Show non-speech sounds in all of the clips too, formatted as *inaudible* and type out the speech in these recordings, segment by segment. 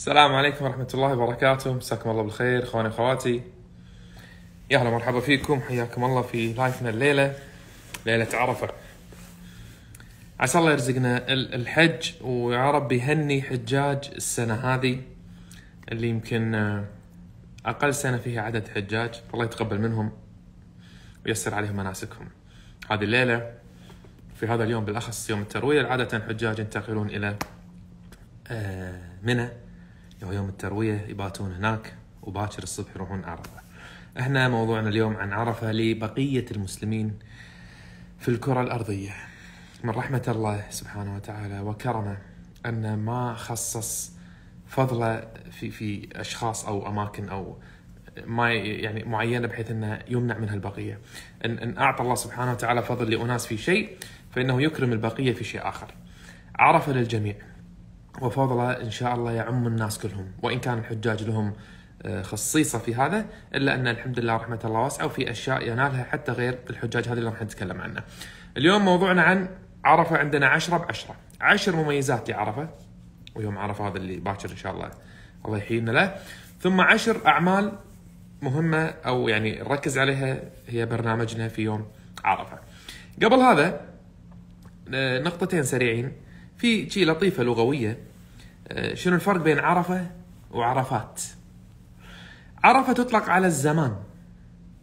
السلام عليكم ورحمة الله وبركاته. مساكم الله بالخير إخواني وإخواتي. يا أهلا مرحبا فيكم. حياكم الله في لايفنا الليلة ليلة عرفة. عسى الله يرزقنا ال- الحج ويا رب يهني حجاج السنة هذه اللي يمكن آه، أقل سنة فيها عدد حجاج. الله يتقبل منهم ويسر عليهم مناسكهم. هذه الليلة في هذا اليوم بالأخص يوم التروية عادة حجاج ينتقلون إلى آه، منى. يوم التروية يباتون هناك وباكر الصبح يروحون عرفة. إحنا موضوعنا اليوم عن عرفة لبقية المسلمين في الكرة الأرضية. من رحمة الله سبحانه وتعالى وكرمه أن ما خصص فضله في في أشخاص أو أماكن أو ما يعني معينة بحيث أنه يمنع منها البقية. إن, إن أعطى الله سبحانه وتعالى فضل لأناس في شيء فإنه يكرم البقية في شيء آخر. عرفة للجميع. وفضله إن شاء الله يعم الناس كلهم. وإن كان الحجاج لهم آه، خصيصة في هذا إلا أن الحمد لله رحمة الله واسعة وفي أشياء ينالها حتى غير الحجاج هذه اللي راح نتكلم عنها. اليوم موضوعنا عن عرفة عندنا عشرة بعشرة. عشر مميزات لعرفه ويوم عرفة هذا اللي باكر إن شاء الله الله يحيينا له. ثم عشر أعمال مهمة أو يعني نركز عليها هي برنامجنا في يوم عرفة. قبل هذا آه، نقطتين سريعين. في شيء لطيفة لغوية آه، شنو الفرق بين عرفة وعرفات؟ عرفة تطلق على الزمان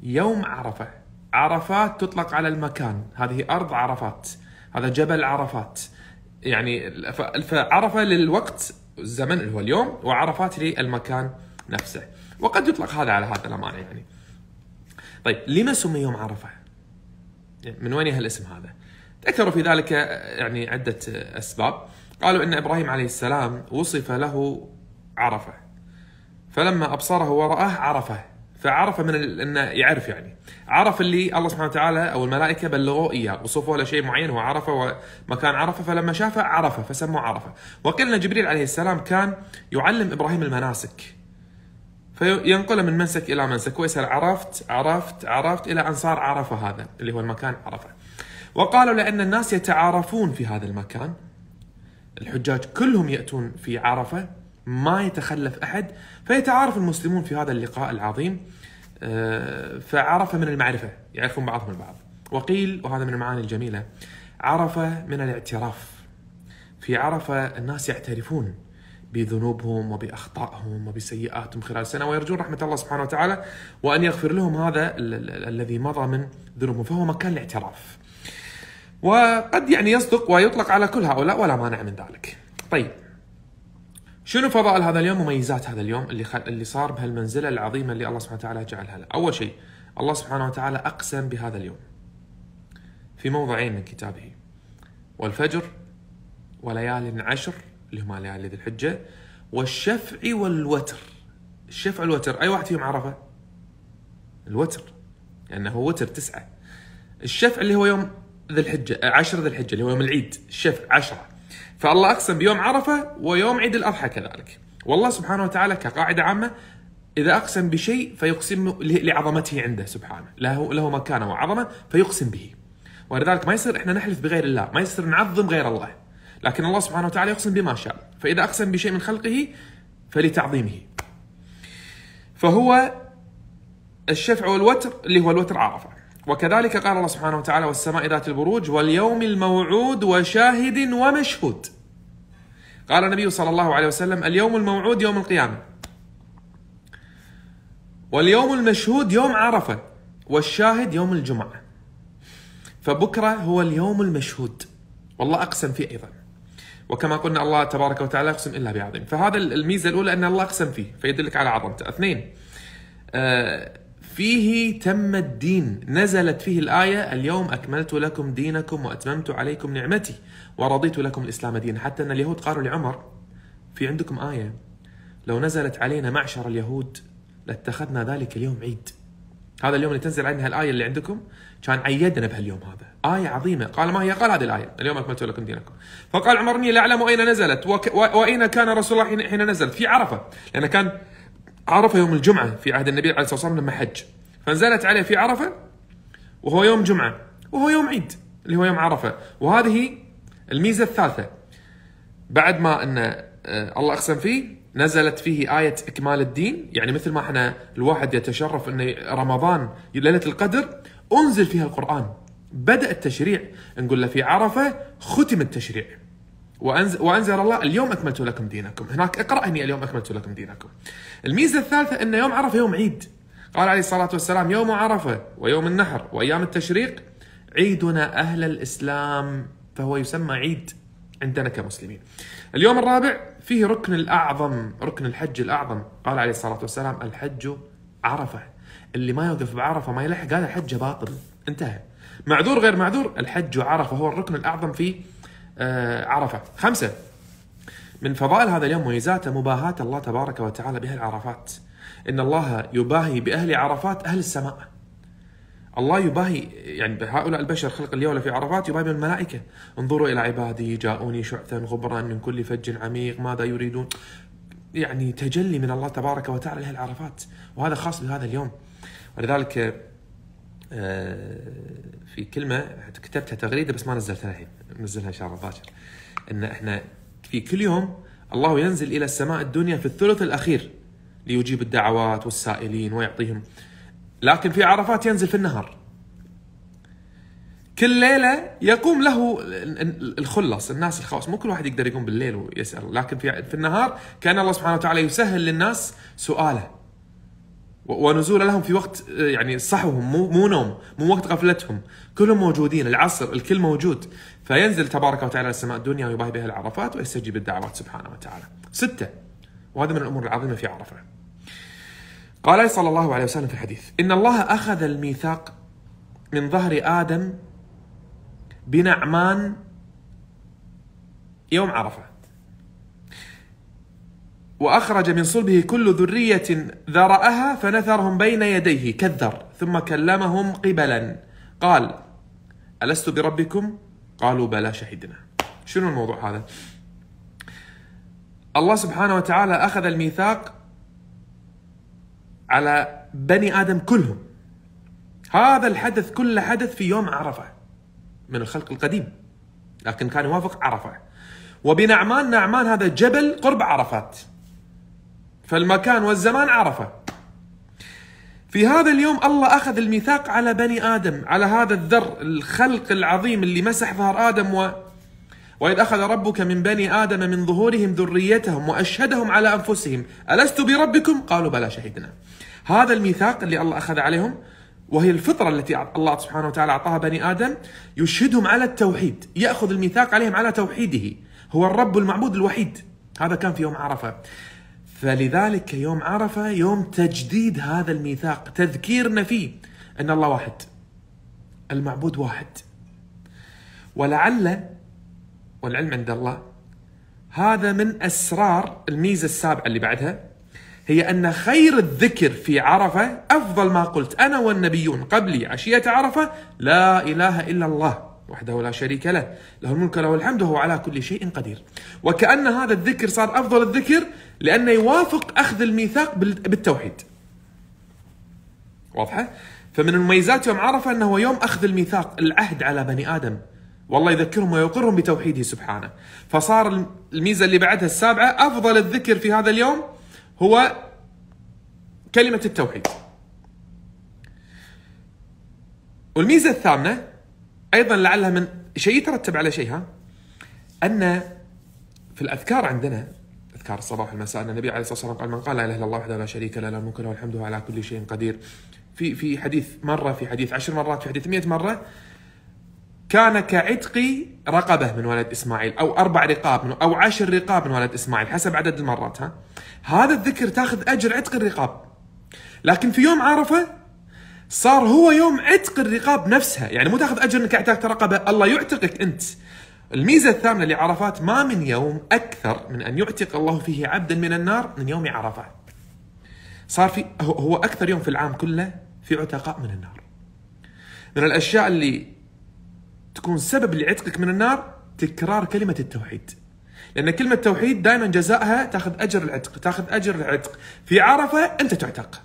يوم عرفة. عرفات تطلق على المكان. هذه أرض عرفات. هذا جبل عرفات. يعني فعرفه للوقت الزمن اللي هو اليوم وعرفات للمكان نفسه. وقد يطلق هذا على هذا الأمانة يعني. طيب لما سمي يوم عرفة؟ من وين هالاسم هذا؟ ذكروا في ذلك يعني عدة أسباب. قالوا أن إبراهيم عليه السلام وصف له عرفة. فلما أبصره ورآه عرفة. فعرف من ال- أنه يعرف يعني. عرف اللي الله سبحانه وتعالى أو الملائكة بلغوه إياه وصفوا له شيء معين هو عرفة ومكان عرفة. فلما شافه عرفة فسموه عرفة. وقيل أن جبريل عليه السلام كان يعلم إبراهيم المناسك. فينقله من منسك إلى منسك ويسأل عرفت عرفت عرفت إلى أن صار عرفة هذا اللي هو المكان عرفة. وقالوا لأن الناس يتعارفون في هذا المكان. الحجاج كلهم يأتون في عرفة ما يتخلف أحد فيتعارف المسلمون في هذا اللقاء العظيم آه، فعرفة من المعرفة يعرفون بعضهم البعض. وقيل وهذا من المعاني الجميلة عرفة من الاعتراف. في عرفة الناس يعترفون بذنوبهم وبأخطائهم وبسيئاتهم خلال السنة ويرجون رحمة الله سبحانه وتعالى وأن يغفر لهم هذا ال- ال- الذي مضى من ذنوبهم فهو مكان الاعتراف. وقد يعني يصدق ويطلق على كل هؤلاء ولا مانع من ذلك. طيب. شنو فضائل هذا اليوم وميزات هذا اليوم اللي خل... اللي صار بهالمنزلة العظيمة اللي الله سبحانه وتعالى جعلها له؟ أول شيء الله سبحانه وتعالى أقسم بهذا اليوم في موضعين من كتابه. والفجر وليال عشر اللي هما ليالي ذي الحجة والشفع والوتر. الشفع والوتر أي واحد فيهم عرفه؟ الوتر لأنه هو وتر تسعة. الشفع اللي هو يوم ذي الحجة آه، عشر ذي الحجة اللي هو يوم العيد الشفع عشرة. فالله أقسم بيوم عرفة ويوم عيد الأضحى كذلك. والله سبحانه وتعالى كقاعدة عامة إذا أقسم بشيء فيقسم لعظمته عنده سبحانه. له له مكانة وعظمة فيقسم به. ولذلك ما يصير إحنا نحلف بغير الله ما يصير نعظم غير الله. لكن الله سبحانه وتعالى يقسم بما شاء. فإذا أقسم بشيء من خلقه فلتعظيمه. فهو الشفع والوتر اللي هو الوتر عرفة. وكذلك قال الله سبحانه وتعالى والسماء ذات البروج واليوم الموعود وشاهد ومشهود. قال النبي صلى الله عليه وسلم اليوم الموعود يوم القيامة. واليوم المشهود يوم عرفة والشاهد يوم الجمعة. فبكرة هو اليوم المشهود. والله أقسم فيه أيضا. وكما قلنا الله تبارك وتعالى يقسم إلا بعظيم. فهذا الميزة الأولى أن الله أقسم فيه فيدلك على عظمته. اثنين آه، فيه تم الدين. نزلت فيه الآية اليوم أكملت لكم دينكم وأتممت عليكم نعمتي ورضيت لكم الإسلام دينا. حتى أن اليهود قالوا لعمر في عندكم آية؟ لو نزلت علينا معشر اليهود لاتخذنا ذلك اليوم عيد. هذا اليوم اللي تنزل علينا الآية اللي عندكم كان عيدنا بهاليوم هذا. آية عظيمة. قال ما هي؟ قال هذه الآية. اليوم أكملت لكم دينكم. فقال عمر إني لا أعلم أين نزلت. وك... و... وأين كان رسول الله حين, حين نزلت؟ في عرفة. لأن كان عرفة يوم الجمعة في عهد النبي عليه الصلاة والسلام لما حج. فنزلت عليه في عرفة وهو يوم جمعة وهو يوم عيد اللي هو يوم عرفة. وهذه الميزة الثالثة. بعد ما أن آه، الله أقسم فيه نزلت فيه آية إكمال الدين. يعني مثل ما إحنا الواحد يتشرف أن رمضان ليلة القدر أنزل فيها القرآن. بدأ التشريع. نقول له في عرفة ختم التشريع. وأنزل, وأنزل الله اليوم أكملت لكم دينكم. هناك اقرأ أني اليوم أكملت لكم دينكم. الميزة الثالثة أن يوم عرفة يوم عيد. قال عليه الصلاة والسلام يوم عرفة ويوم النحر وأيام التشريق عيدنا أهل الإسلام فهو يسمى عيد عندنا كمسلمين. اليوم الرابع فيه ركن الأعظم ركن الحج الأعظم. قال عليه الصلاة والسلام الحج عرفة. اللي ما يوقف بعرفة ما يلحق هذا حجه باطل. انتهى. معذور غير معذور الحج عرفة هو الركن الأعظم في آه، عرفة. خمسة. من فضائل هذا اليوم وميزاته مباهاة الله تبارك وتعالى بها العرفات إن الله يباهي بأهل عرفات أهل السماء. الله يباهي يعني بهؤلاء البشر خلق اليوم في عرفات يباهي بالملائكة انظروا إلى عبادي جاءوني شعثا غبرا من كل فج عميق ماذا يريدون؟ يعني تجلي من الله تبارك وتعالى له العرفات وهذا خاص بهذا اليوم. ولذلك آه، في كلمة كتبتها تغريدة بس ما نزلتها الحين نزلها إن شاء الله باكر. إن إحنا في كل يوم الله ينزل إلى السماء الدنيا في الثلث الأخير ليجيب الدعوات والسائلين ويعطيهم. لكن في عرفات ينزل في النهار. كل ليلة يقوم له الخلص الناس الخاص. مو كل واحد يقدر يقوم بالليل ويسأل. لكن في, في النهار كان الله سبحانه وتعالى يسهل للناس سؤاله. ونزول لهم في وقت يعني صحوهم مو مو نوم مو وقت غفلتهم. كلهم موجودين العصر الكل موجود. فينزل تبارك وتعالى السماء الدنيا ويباهي بها العرفات ويستجيب الدعوات سبحانه وتعالى. ستة. وهذا من الأمور العظيمة في عرفة. قال صلى الله عليه وسلم في الحديث إن الله أخذ الميثاق من ظهر آدم بنعمان يوم عرفة. وأخرج من صلبه كل ذرية ذرأها فنثرهم بين يديه كالذر ثم كلمهم قبلا. قال ألست بربكم؟ قالوا بلى شهدنا. شنو الموضوع هذا؟ الله سبحانه وتعالى أخذ الميثاق على بني آدم كلهم. هذا الحدث كله حدث في يوم عرفة من الخلق القديم لكن كان يوافق عرفة. وبنعمان نعمان هذا جبل قرب عرفات. فالمكان والزمان عرفة. في هذا اليوم الله أخذ الميثاق على بني آدم على هذا الذر الخلق العظيم اللي مسح ظهر آدم و وإذ أخذ ربك من بني آدم من ظهورهم ذريتهم وأشهدهم على أنفسهم. ألست بربكم؟ قالوا بلى شهدنا. هذا الميثاق اللي الله أخذ عليهم وهي الفطرة التي الله سبحانه وتعالى أعطاها بني آدم يشهدهم على التوحيد يأخذ الميثاق عليهم على توحيده. هو الرب المعبود الوحيد. هذا كان في يوم عرفة. فلذلك يوم عرفة يوم تجديد هذا الميثاق تذكيرنا فيه أن الله واحد المعبود واحد. ولعل والعلم عند الله هذا من أسرار الميزة السابعة اللي بعدها هي أن خير الذكر في عرفة أفضل ما قلت أنا والنبيون قبلي عشية عرفة لا إله إلا الله. وحده لا شريك له له الملك له الحمد وهو على كل شيء قدير. وكأن هذا الذكر صار أفضل الذكر لأنه يوافق أخذ الميثاق بالتوحيد. واضحة؟ فمن المميزات يوم عرفة أنه يوم أخذ الميثاق العهد على بني آدم. والله يذكرهم ويقرهم بتوحيده سبحانه. فصار الميزة اللي بعدها السابعة أفضل الذكر في هذا اليوم هو كلمة التوحيد. والميزة الثامنة أيضا لعلها من شيء يترتب على شيء ها؟ أن في الأذكار عندنا أذكار الصباح والمساء أن النبي عليه الصلاة والسلام قال من قال لا إله إلا الله وحده لا شريك له له الملك له الحمد على كل شيء قدير. في في حديث مرة في حديث عشر مرات في حديث 100 مرة كان كعتق رقبة من ولد إسماعيل أو أربع رقاب من أو عشر رقاب من ولد إسماعيل حسب عدد المرات ها؟ هذا الذكر تأخذ أجر عتق الرقاب. لكن في يوم عرفة صار هو يوم عتق الرقاب نفسها. يعني مو تاخذ أجر إنك اعتقت رقبه الله يعتقك أنت. الميزة الثامنة لعرفات ما من يوم أكثر من أن يعتق الله فيه عبدا من النار من يوم عرفه صار في هو أكثر يوم في العام كله في عتقاء من النار. من الأشياء اللي تكون سبب لعتقك من النار تكرار كلمة التوحيد. لأن كلمة توحيد دائما جزائها تاخذ أجر العتق. تاخذ أجر العتق. في عرفة أنت تعتق.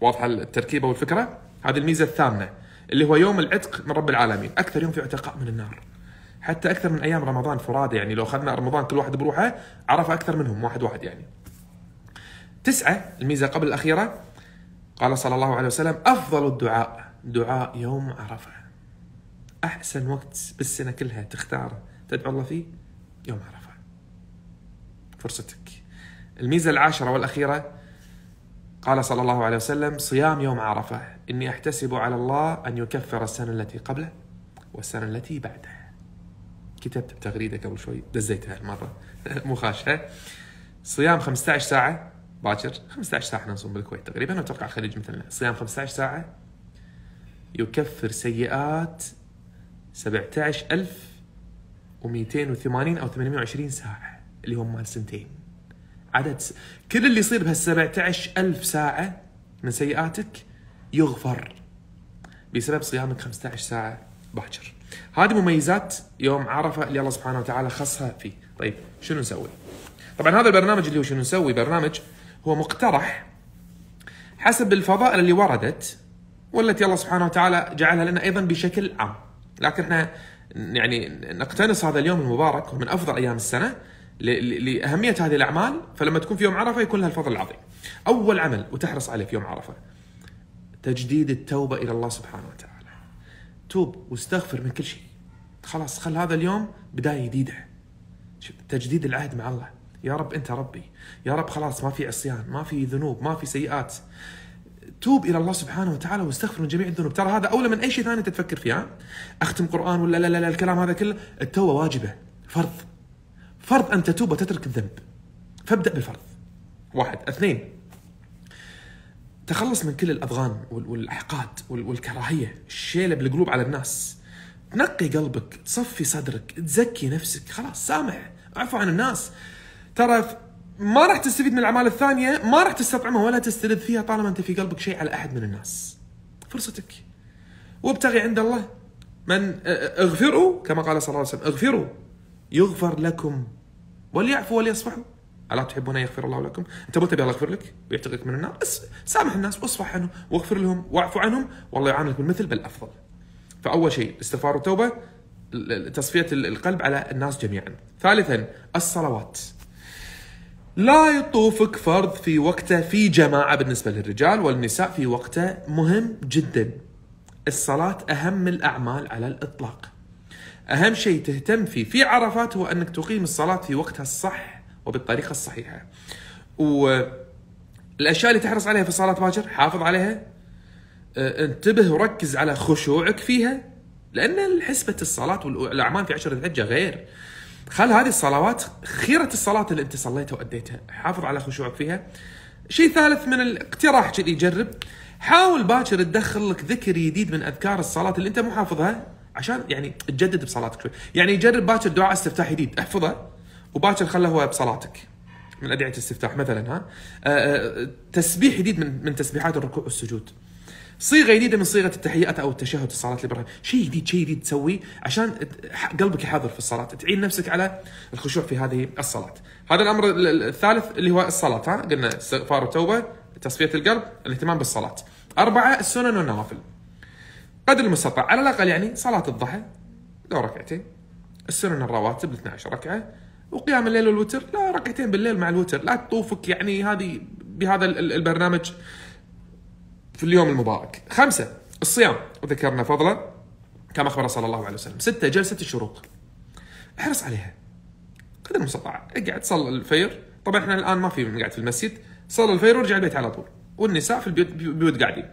واضحة التركيبة والفكرة؟ هذه الميزة الثامنة اللي هو يوم العتق من رب العالمين أكثر يوم في عتقاء من النار. حتى أكثر من أيام رمضان فرادى يعني لو أخذنا رمضان كل واحد بروحه عرفه أكثر منهم واحد واحد يعني. تسعة الميزة قبل الأخيرة قال صلى الله عليه وسلم أفضل الدعاء دعاء يوم عرفة. أحسن وقت بالسنة كلها تختار تدعو الله فيه يوم عرفة. فرصتك. الميزة العاشرة والأخيرة قال صلى الله عليه وسلم صيام يوم عرفة. إني أحتسب على الله أن يكفر السنة التي قبله والسنة التي بعدها كتبت بتغريدة قبل شوي دزيتها المرة *laughs* مو خاشها صيام 15 ساعة باكر. 15 ساعة إحنا نصوم بالكويت تقريبا أتوقع الخليج مثلنا. صيام 15 ساعة يكفر سيئات 17280 أو 820 ساعة اللي هم مال سنتين. عدد س... كل اللي يصير بهال 17000 ساعة من سيئاتك يغفر بسبب صيامك 15 ساعة باكر هذه مميزات يوم عرفة اللي الله سبحانه وتعالى خصها فيه. طيب شنو نسوي؟ طبعا هذا البرنامج اللي هو شنو نسوي؟ برنامج هو مقترح حسب الفضائل اللي وردت والتي الله سبحانه وتعالى جعلها لنا أيضا بشكل عام. لكن إحنا يعني نقتنص هذا اليوم المبارك ومن أفضل أيام السنة لأهمية هذه الأعمال فلما تكون في يوم عرفة يكون لها الفضل العظيم. أول عمل وتحرص عليه في يوم عرفة تجديد التوبة إلى الله سبحانه وتعالى. توب واستغفر من كل شيء. خلاص خل هذا اليوم بداية جديدة. تجديد العهد مع الله. يا رب أنت ربي يا رب خلاص ما في عصيان ما في ذنوب ما في سيئات توب إلى الله سبحانه وتعالى واستغفر من جميع الذنوب ترى هذا أولى من أي شيء ثاني انت تفكر فيه أختم قرآن ولا لا لا لا الكلام هذا كله التوبة واجبة فرض فرض أن تتوب وتترك الذنب. فابدأ بالفرض واحد. اثنين. تخلص من كل الأضغان والأحقاد والكراهية. الشيله بالقلوب على الناس. نقي قلبك. تصفي صدرك. تزكي نفسك. خلاص سامح. اعفو عن الناس. ترى ما راح تستفيد من الأعمال الثانية. ما راح تستطعمها ولا تستلذ فيها طالما أنت في قلبك شيء على أحد من الناس. فرصتك. وابتغي عند الله. من اغفروا كما قال صلى الله عليه وسلم. اغفروا. يغفر لكم وليعفوا وليصفحوا ألا تحبون أن يغفر الله لكم؟ أنت مو تبي الله يغفر لك ويعتقك من النار بس سامح الناس واصفح عنهم واغفر لهم واعفو عنهم والله يعاملك بالمثل بل أفضل. فأول شيء استغفار وتوبه تصفية القلب على الناس جميعا. ثالثا الصلوات. لا يطوفك فرض في وقته في جماعة بالنسبة للرجال والنساء في وقته مهم جدا الصلاة أهم الأعمال على الإطلاق أهم شيء تهتم فيه في عرفات هو أنك تقيم الصلاة في وقتها الصح وبالطريقة الصحيحة. والأشياء اللي تحرص عليها في الصلاة باكر حافظ عليها. أه، انتبه وركز على خشوعك فيها لأن حسبة الصلاة والأعمال في عشرة الحجة غير. خل هذه الصلوات خيرة الصلاة اللي أنت صليتها وأديتها. حافظ على خشوعك فيها. شيء ثالث من الاقتراح كذي جرب حاول باكر تدخل لك ذكر جديد من أذكار الصلاة اللي أنت مو حافظها عشان يعني تجدد بصلاتك شوي. يعني جرب باكر دعاء استفتاح جديد احفظه وباكر خله هو بصلاتك. من أدعية الاستفتاح مثلا ها؟ آه، آه، تسبيح جديد من من تسبيحات الركوع والسجود. صيغة جديده من صيغة التحيات أو التشهد الصلاة الابراهيميه، شيء جديد شيء جديد تسويه عشان قلبك يحضر في الصلاة، تعين نفسك على الخشوع في هذه الصلاة. هذا الأمر الثالث اللي هو الصلاة ها؟ قلنا استغفار وتوبة، تصفيه القلب، الاهتمام بالصلاة. أربعة السنن والنوافل. قدر المستطاع. على الأقل يعني صلاة الضحى لو ركعتين. السنن الرواتب 12 ركعة. وقيام الليل والوتر لا ركعتين بالليل مع الوتر. لا تطوفك يعني هذه بهذا البرنامج في اليوم المبارك. خمسة الصيام. وذكرنا فضلا كما أخبر صلى الله عليه وسلم. ستة جلسة الشروق. احرص عليها. قدر المستطاع. اقعد صل الفير. طبعا إحنا الآن ما في قاعد في المسجد. صل الفير وارجع البيت على طول. والنساء في البيوت بيوت قاعدين.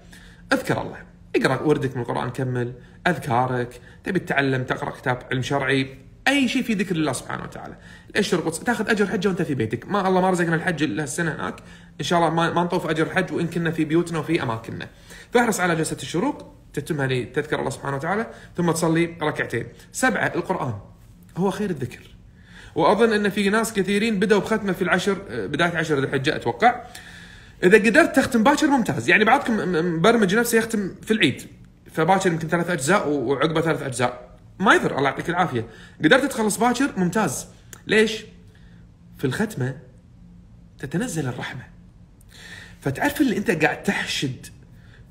أذكر الله. اقرأ وردك من القرآن كمل أذكارك تبي تتعلم تقرأ كتاب علم شرعي أي شيء في ذكر الله سبحانه وتعالى. الأشهر القدس تأخذ أجر حجه وأنت في بيتك. ما الله ما رزقنا الحج إلا السنة هناك. إن شاء الله ما, ما نطوف أجر الحج وإن كنا في بيوتنا وفي أماكننا. فاحرص على جلسة الشروق تتمها لتذكر الله سبحانه وتعالى ثم تصلي ركعتين. سبعة القرآن. هو خير الذكر. وأظن أن في ناس كثيرين بدأوا بختمة في العشر بداية عشر الحجة أتوقع. إذا قدرت تختم باكر ممتاز. يعني بعضكم مبرمج نفسه يختم في العيد. فباكر يمكن ثلاث أجزاء وعقبه ثلاث أجزاء. ما يضر الله يعطيك العافية. قدرت تخلص باكر ممتاز. ليش؟ في الختمة تتنزل الرحمة. فتعرف اللي أنت قاعد تحشد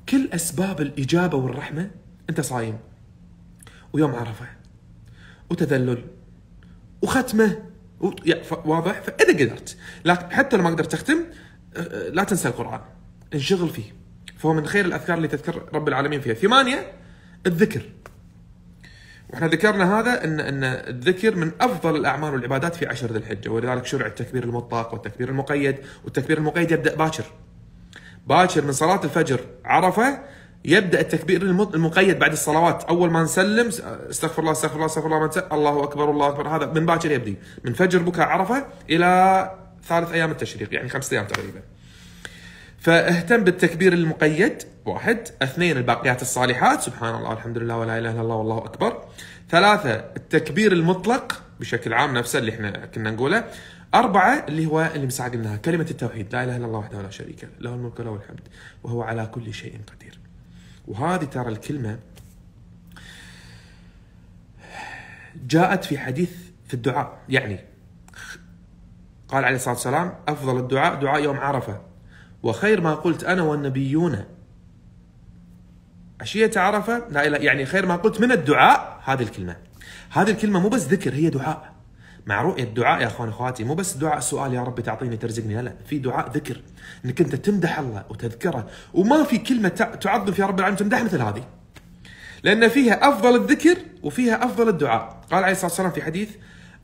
كل أسباب الإجابة والرحمة؟ أنت صايم. ويوم عرفة. وتذلل. وختمة. واضح؟ فإذا قدرت. لكن حتى لو ما قدرت تختم لا تنسى القرآن انشغل فيه. فهو من خير الأذكار اللي تذكر رب العالمين فيها. ثمانية الذكر. وإحنا ذكرنا هذا ان إن الذكر من أفضل الأعمال والعبادات في عشر ذي الحجة. ولذلك شرع التكبير المطلق والتكبير المقيد. والتكبير المقيد يبدأ باكر. باكر من صلاة الفجر عرفة يبدأ التكبير المقيد بعد الصلوات. أول ما نسلم استغفر الله استغفر الله استغفر الله الله أكبر الله أكبر. هذا من باكر يبدي. من فجر بكاء عرفة إلى ثالث أيام التشريق يعني خمسة أيام تقريبا. فاهتم بالتكبير المقيد واحد. اثنين الباقيات الصالحات سبحان الله الحمد لله ولا إله إلا الله والله أكبر. ثلاثة التكبير المطلق بشكل عام نفسه اللي إحنا كنا نقوله. أربعة اللي هو اللي مساء قلناها كلمة التوحيد لا إله إلا الله وحده لا شريك له له الملك وله الحمد وهو على كل شيء قدير. وهذه ترى الكلمة جاءت في حديث في الدعاء يعني قال عليه الصلاة والسلام أفضل الدعاء دعاء يوم عرفة. وخير ما قلت أنا والنبيون. عشية عرفة لا إله يعني خير ما قلت من الدعاء هذه الكلمة. هذه الكلمة مو بس ذكر هي دعاء. مع رؤية الدعاء يا اخوان إخواتي مو بس دعاء سؤال يا رب تعطيني ترزقني. لا لا في دعاء ذكر. إنك أنت تمدح الله وتذكره. وما في كلمة تع- تعظم في رب العالمين تمدح مثل هذه. لأن فيها أفضل الذكر وفيها أفضل الدعاء. قال عليه الصلاة والسلام في حديث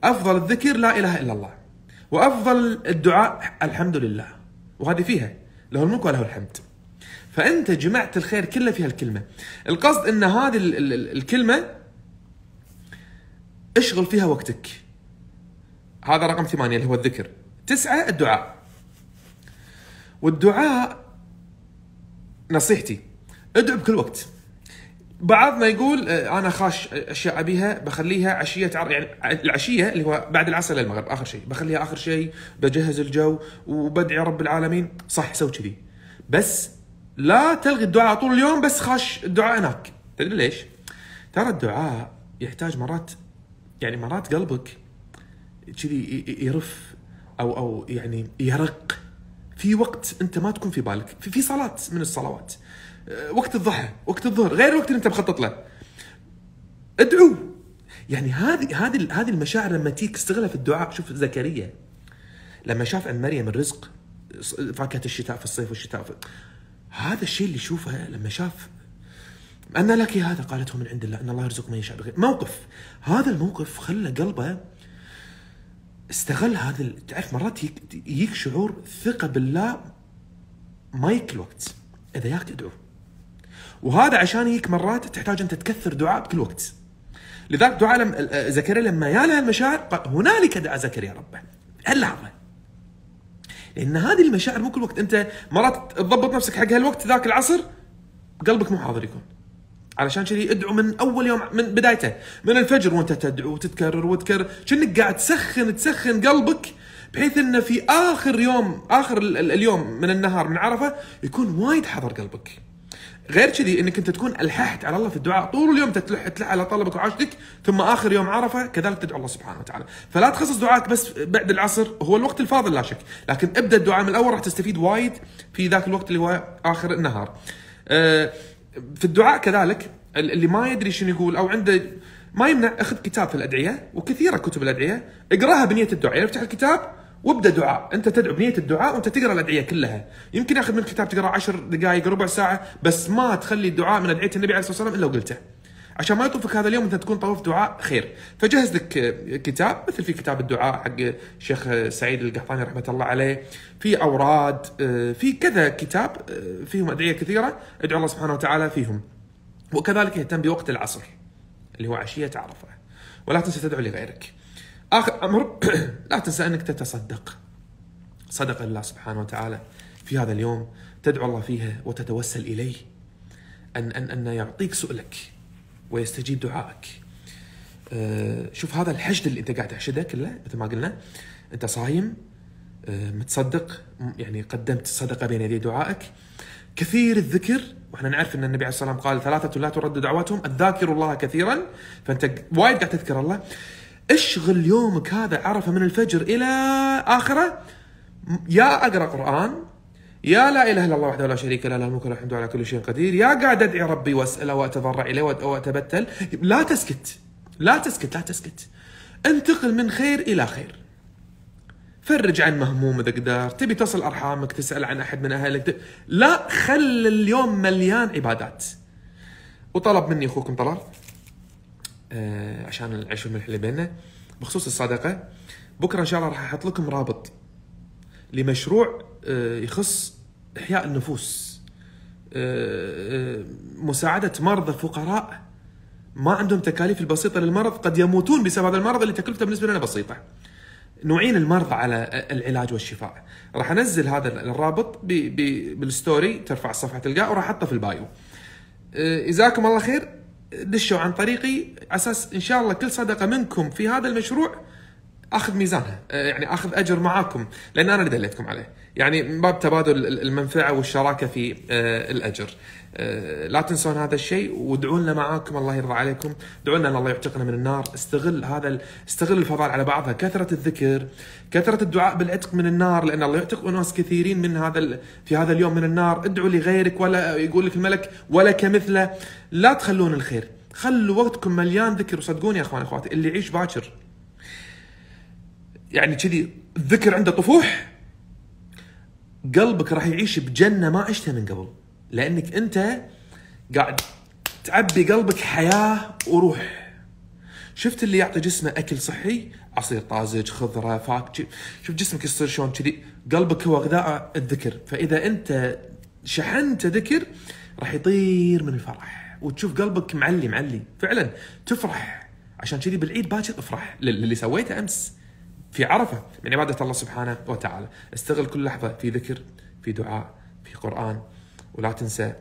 أفضل الذكر لا إله إلا الله. وأفضل الدعاء الحمد لله وهذه فيها. له الملك وله الحمد. فأنت جمعت الخير كله في هالكلمة. القصد إن هذه ال- ال- ال- الكلمة اشغل فيها وقتك. هذا رقم ثمانية اللي هو الذكر. تسعة الدعاء. والدعاء نصيحتي. ادعو بكل وقت. بعضنا يقول آه، أنا خاش أشياء أبيها بخليها عشية عر... يعني العشية اللي هو بعد العصر للمغرب آخر شيء بخليها آخر شيء بجهز الجو وبدعي رب العالمين صح سوي كذي. بس لا تلغي الدعاء طول اليوم بس خاش الدعاء هناك. تدري ليش؟ ترى الدعاء يحتاج مرات يعني مرات قلبك كذي يرف أو أو يعني يرق. في وقت أنت ما تكون في بالك في, صلاة من الصلوات. وقت الضحى وقت الظهر غير الوقت اللي انت مخطط له. ادعو. يعني هذه هذه هذه المشاعر لما تيك استغلها في الدعاء شوف زكريا. لما شاف عن مريم الرزق فاكهه الشتاء في الصيف والشتاء في هذا الشيء اللي يشوفه لما شاف أن لك هذا قالته من عند الله أن الله يرزق من يشاء. بغير موقف. هذا الموقف خلى قلبه استغل هذا تعرف مرات يك- يجيك شعور ثقة بالله ما يك الوقت. إذا ياك ادعو. وهذا عشان يجيك مرات تحتاج أنت تكثر دعاء بكل وقت. لذلك دعاء لم ال- زكريا لما يا المشاعر قال هنالك دعا زكريا ربه. هاللحظة لأن هذه المشاعر مو كل وقت. أنت مرات تضبط نفسك حق هالوقت ذاك العصر قلبك مو حاضر يكون. علشان كذي ادعو من أول يوم من بدايته. من الفجر وأنت تدعو وتتكرر وتكرر كأنك قاعد تسخن تسخن قلبك بحيث انه في آخر يوم آخر ال- ال- اليوم من النهار من عرفة يكون وايد حضر قلبك. غير كذي إنك أنت تكون ألححت على الله في الدعاء. طول اليوم تتلح تلح على طلبك وعاشتك ثم آخر يوم عرفة كذلك تدعو الله سبحانه وتعالى. فلا تخصص دعائك بس بعد العصر هو الوقت الفاضل لا شك. لكن ابدأ الدعاء من الأول راح تستفيد وايد في ذاك الوقت اللي هو آخر النهار. آه، في الدعاء كذلك ال- اللي ما يدري شنو يقول أو عنده ما يمنع أخذ كتاب في الأدعية وكثيرة كتب الأدعية. اقرأها بنية الدعاء. يعني افتح الكتاب وابدأ دعاء. أنت تدعو بنية الدعاء وأنت تقرأ الأدعية كلها. يمكن ياخذ من الكتاب تقرا عشر دقائق ربع ساعة بس ما تخلي الدعاء من أدعية النبي عليه الصلاة والسلام إلا وقلته. عشان ما يطوفك هذا اليوم أنت تكون طوف دعاء خير. فجهز لك كتاب مثل في كتاب الدعاء حق الشيخ سعيد القحطاني رحمة الله عليه. في أوراد في كذا كتاب فيهم أدعية كثيرة. ادعو الله سبحانه وتعالى فيهم. وكذلك يهتم بوقت العصر اللي هو عشية عرفة. ولا تنسى تدعو لغيرك. آخر أمر *clears throat* لا تنسى أنك تتصدق. صدق الله سبحانه وتعالى. في هذا اليوم تدعو الله فيها وتتوسل إليه. أن أن أن يعطيك سؤلك ويستجيب دعائك. أه شوف هذا الحشد اللي أنت قاعد تحشده كله مثل ما قلنا أنت صايم أه متصدق يعني قدمت الصدقه بين يدي دعائك. كثير الذكر وإحنا نعرف أن النبي عليه الصلاة والسلام قال ثلاثة لا ترد دعواتهم الذاكر الله كثيرا. فأنت وايد قاعد تذكر الله. اشغل يومك هذا عرفة من الفجر إلى آخرة. يا أقرأ قرآن يا لا إله إلا الله وحده لا شريك له له الملك وله الحمد على كل شيء قدير. يا قاعد أدعي ربي وأسأله وأتضرع إليه وأتبتل. لا تسكت لا تسكت لا تسكت. انتقل من خير إلى خير. فرج عن مهموم إذا قدرت. تبي تصل أرحامك تسأل عن أحد من أهلك. لا خل اليوم مليان عبادات. وطلب مني أخوكم طلال عشان العيش والملح اللي بيننا. بخصوص الصدقة بكرة إن شاء الله راح أحط لكم رابط لمشروع آه يخص إحياء النفوس. آه آه مساعدة مرضى فقراء. ما عندهم تكاليف البسيطة للمرض قد يموتون بسبب هذا المرض اللي تكلفته بالنسبة لنا بسيطة. نعين المرضى على العلاج والشفاء. راح أنزل هذا الرابط بالستوري ترفع الصفحه تلقاه وراح أحطه في البايو. آه، جزاكم الله خير. دشوا عن طريقي على أساس إن شاء الله كل صدقة منكم في هذا المشروع أخذ ميزانها. آه، يعني أخذ أجر معاكم لأن أنا اللي دليتكم عليه. يعني من باب تبادل المنفعة والشراكة في آه، الأجر. آه، لا تنسون هذا الشيء وادعوا لنا معاكم الله يرضى عليكم. ادعوا لنا الله يعتقنا من النار. استغل هذا استغل الفضائل على بعضها. كثرة الذكر كثرة الدعاء بالعتق من النار لأن الله يعتق أناس كثيرين من هذا في هذا اليوم من النار. ادعوا لغيرك ولا يقول لك الملك ولا كمثله. لا تخلون الخير. خلوا وقتكم مليان ذكر. وصدقوني يا إخوان إخواتي اللي يعيش باكر يعني كذي الذكر عنده طفوح. قلبك راح يعيش بجنة ما عشتها من قبل. لأنك أنت قاعد تعبي قلبك حياة وروح. شفت اللي يعطي جسمه أكل صحي؟ عصير طازج خضرة فاك شوف جسمك يصير شلون كذي. قلبك هو غذاء الذكر. فإذا أنت شحنت ذكر راح يطير من الفرح. وتشوف قلبك معلي معلي. فعلا تفرح. عشان كذي بالعيد باكر أفرح. لل- للي سويته أمس. في عرفة من عبادة الله سبحانه وتعالى. استغل كل لحظة في ذكر في دعاء في قرآن ولا تنسى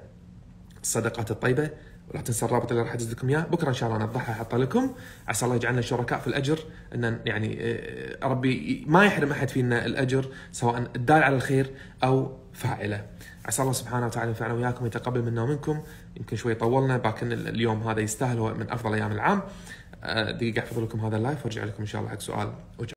الصدقات الطيبة ولا تنسى الرابط اللي راح ادز لكم إياه. بكرة إن شاء الله نوضحها احطها لكم عسى الله يجعلنا شركاء في الأجر. إن يعني آه، ربي ما يحرم أحد فينا الأجر سواء الدال على الخير أو فاعله. عسى الله سبحانه وتعالى ينفعنا وياكم ويتقبل منا ومنكم. يمكن شوي طولنا لكن اليوم هذا يستاهل هو من أفضل أيام العام. آه، دقيقة أحفظ لكم هذا اللايف وأرجع لكم إن شاء الله حق سؤال.